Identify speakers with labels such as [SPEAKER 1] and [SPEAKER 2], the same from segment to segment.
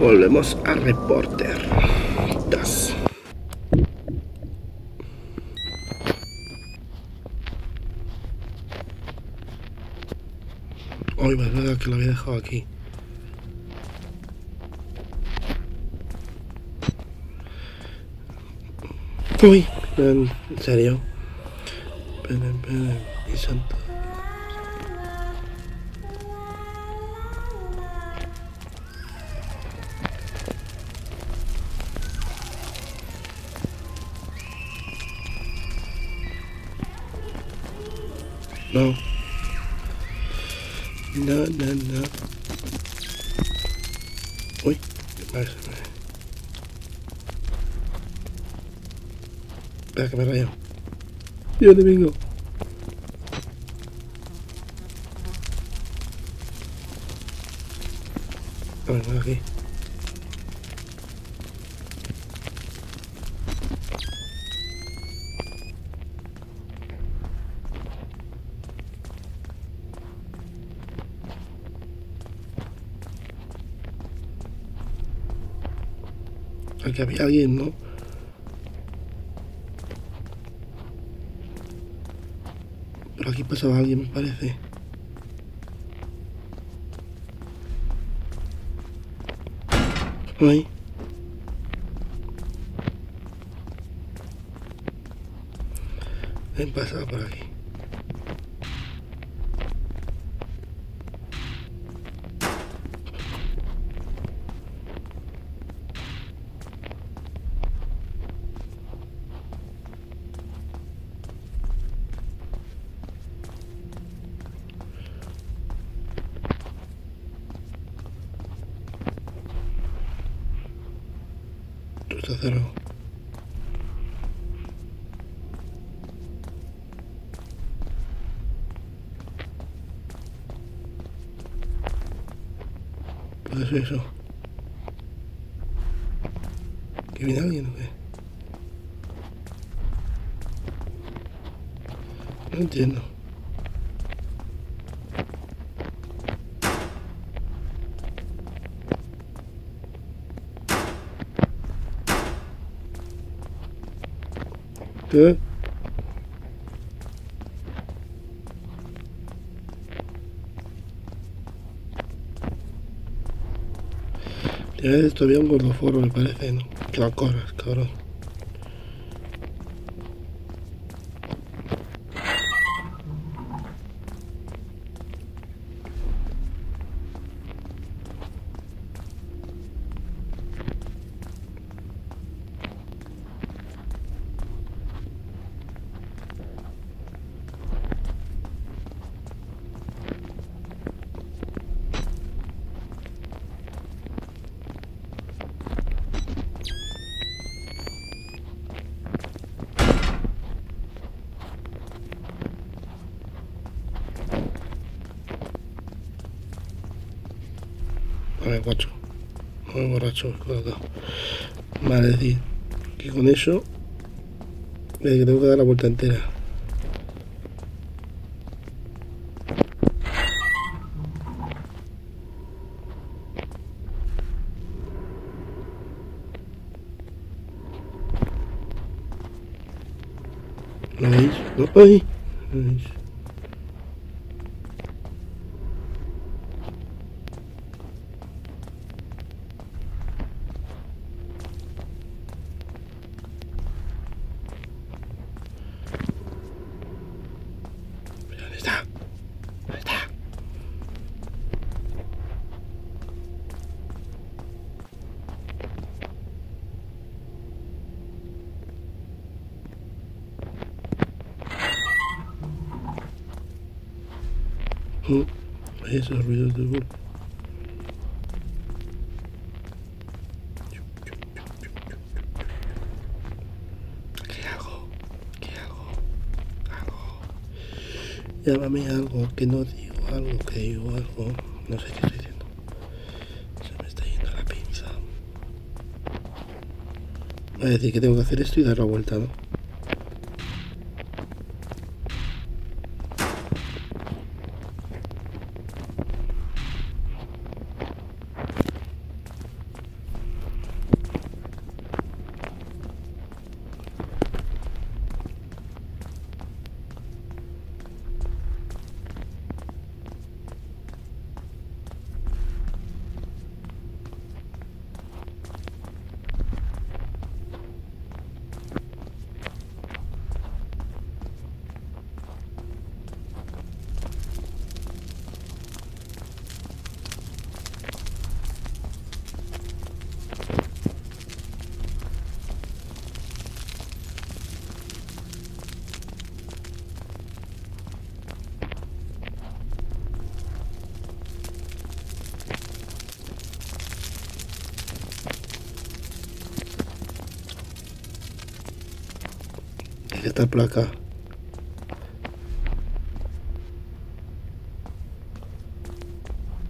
[SPEAKER 1] Volvemos a Reporter 2. Ay, es verdad que lo había dejado aquí. Uy, en serio. Espera, espera, mi santo. No. No, no, no. Uy, qué pasa. Espera que me he rayado. ¿Y dónde vengo? Aquí. Había alguien, ¿no? Pero aquí pasaba alguien, me parece. Ay. Ven, pasaba por aquí. Está cerrado. Puede ser eso. ¿Que viene alguien? No entiendo. ¿Qué? Tienes todavía un gordoforo, me parece, ¿no? Que la corras, cabrón. A ver, guacho. Muy borracho, cuidado. Vale, es decir, que con eso que tengo que dar la vuelta entera. ¿Lo veis? ¿No? ¡Ay! ¿Lo veis? ¿Dónde está? ¿Dónde está? Esos ruidos de golpe. ¿Qué hago? ¿Qué hago? Hago. Llámame algo, que no digo algo, que digo algo. No sé qué estoy diciendo. Se me está yendo la pinza. Va a decir que tengo que hacer esto y dar la vuelta, ¿no? Tiene que estar por acá.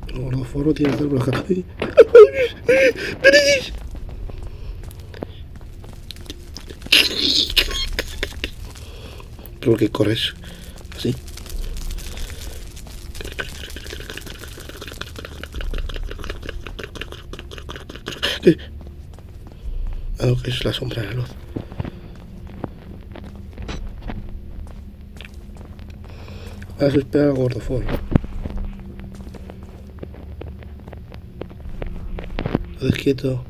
[SPEAKER 1] El gordoforo tiene que estar por acá. Creo que corres así. Algo que es la sombra de la luz. Espera el gordoforo. Todo quieto.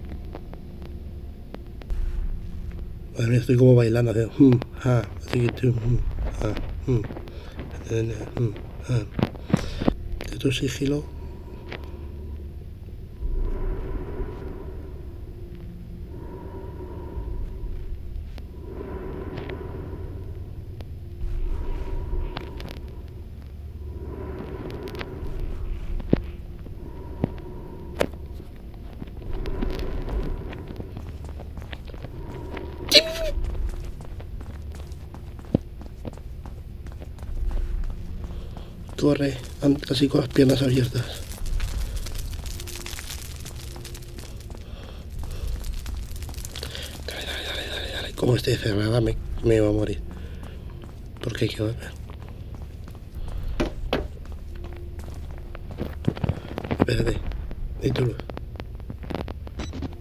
[SPEAKER 1] Madre mía, estoy como bailando, haciendo hmm, ha, así que tú, hmm, ha, hmm, hmm, ha. Esto es sigilo. Corre, así con las piernas abiertas. Dale, dale, dale, dale, dale. Como esté cerrada me, me va a morir. Porque hay que volver. Espérate.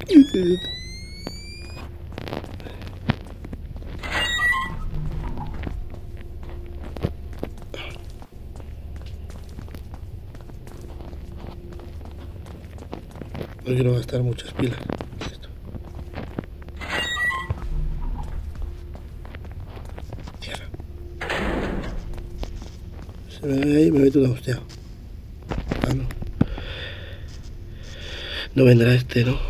[SPEAKER 1] Necesito No quiero gastar muchas pilas. Cierra. Se me ve ahí me meto una hostia. Ah, no. No vendrá este, ¿no?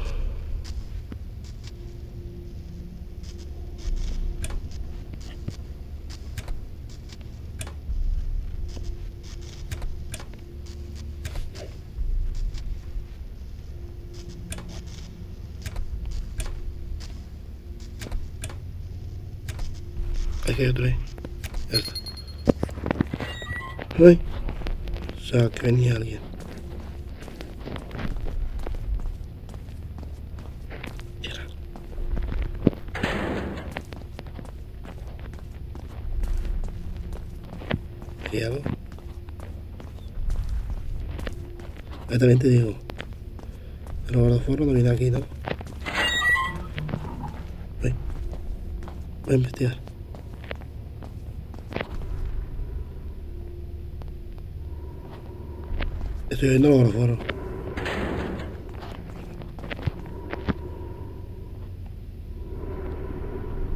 [SPEAKER 1] Aquí hay otro ahí. Ya está. Ay. O sea, que venía alguien. Cierra. ¿Hay algo? Ah, también te digo. El guardaforro no viene aquí, ¿no? Voy a investigar. Estoy viendo los foros.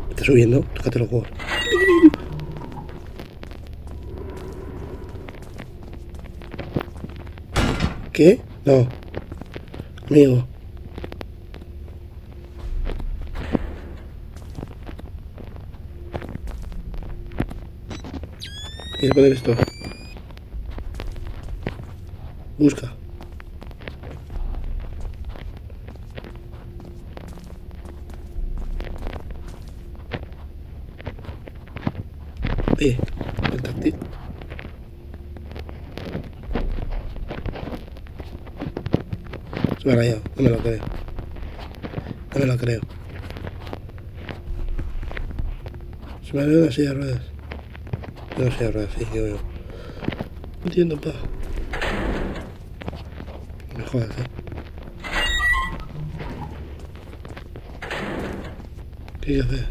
[SPEAKER 1] Está subiendo, tócate los huevos. ¿Qué? No. Amigo. Quiero poner esto. Busca. Eh, el táctil. Se me ha rayado, no me lo creo. No me lo creo. Se me ha una silla de ruedas. No silla de ruedas, sí, yo veo. No entiendo, pa. Eh. ¿Qué hay que hacer?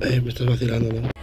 [SPEAKER 1] Eh, me estás vacilando, ¿no?